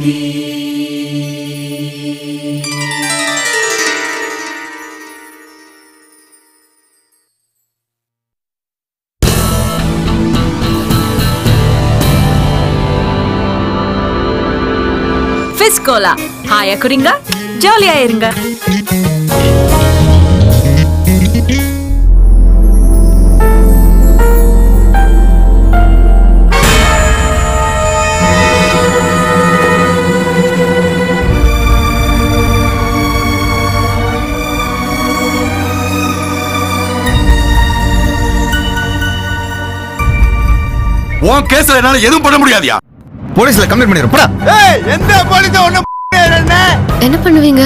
ஃபிஸ்கோலா ஹாயா குடிங்க. ஜாலியா இருங்க. உன் கேஸ்ல என்னால எதுவும் பண்ண முடியாதியா? போலீஸ்ல கம்ப்ளைண்ட் பண்ணிடுறோம் போடா. ஏய் எந்த போலீஸ ஒண்ணு என்ன பண்ணுவீங்க?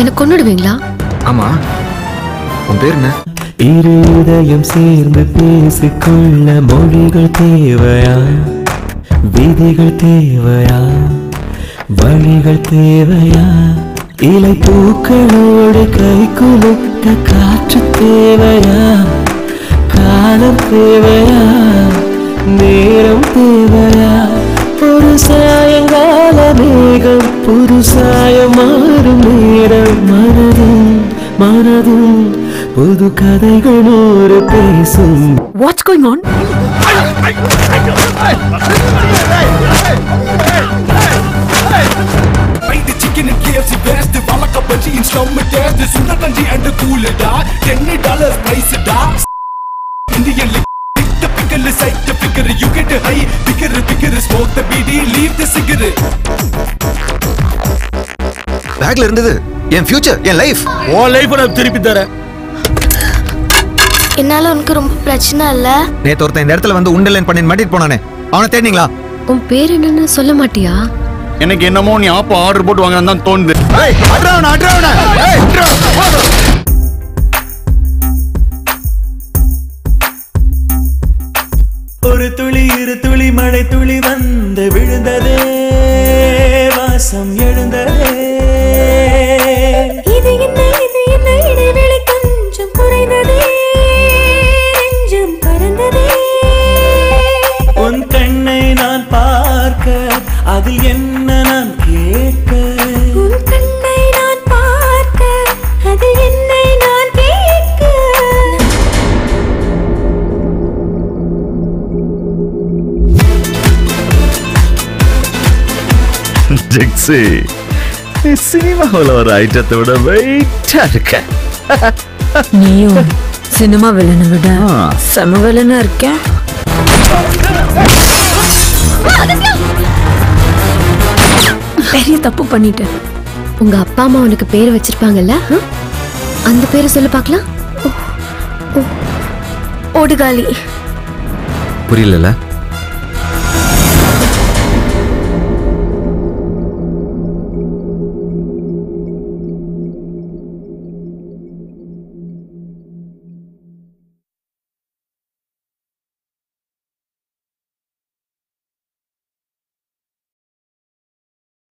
என்ன கொன்னுடுவீங்களா? ஆமா. உன் பேர் என்ன? இருதயம் சேர்ந்து பேசிக்கொள்ள மொழிகள் தேவையா? விதிகள் தேவையா? வழிகள் தேவையா? இலை பூக்களோடு கை குலுக்க காற்று தேவையா? காலம் தேவையா? நேரம் தேவையா? ஒரு சாயங்கால மேகம் புது சாயம் மாறும் நேரம். மனதும் மனதும் புது கதைகள் ஒரு பேசும் what's going on in side the figure you get high bigger bigger smoke the BD leave the cigarette. பேக்ல இருந்தது. என் ஃபியூச்சர் என் லைஃப் உன் லைஃப் நான் திருப்பி தரேன். என்னால உனக்கு ரொம்ப பிரச்சனை இல்ல? நேத்து ஒருத்தன் இந்த இடத்துல வந்து உண்டலைன் பண்ணி மாட்டிட்டு போனானே. அவனை தேடிங்களா உன் பேர் என்னன்னு சொல்ல மாட்டியா? எனக்கு என்னமோ நீ ஆப்பா ஆர்டர் போட்டு வாங்கன்னு தான் தோணுது. ஏய் அட்ரவன ஏய் ஒரு துளி இரு துளி மழை துளி வந்து விழுந்ததே. வாசம் எழுந்ததே. இது என்ன இது என்ன? இடைவெளி கொஞ்சம் குறைந்ததே. நெஞ்சம் பறந்ததே. உன் கண்ணை நான் பார்க்க அதில் என்ன நான் கேட்க? ஜெக்ஸி. சினிமா ஹால் ஒரு ஐட்டத்தை விட வெயிட்டா இருக்க. நீயும் சினிமா வில்லனை விட செம வில்லனா இருக்க? பெரிய தப்பு பண்ணிட்டேன். உங்க அப்பா அம்மா உனக்கு பேர் வச்சிருப்பாங்கல்ல? அந்த பேரை சொல்லு பார்க்கலாம். ஓடுகாலி. புரியலல